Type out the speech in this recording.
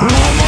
Boom!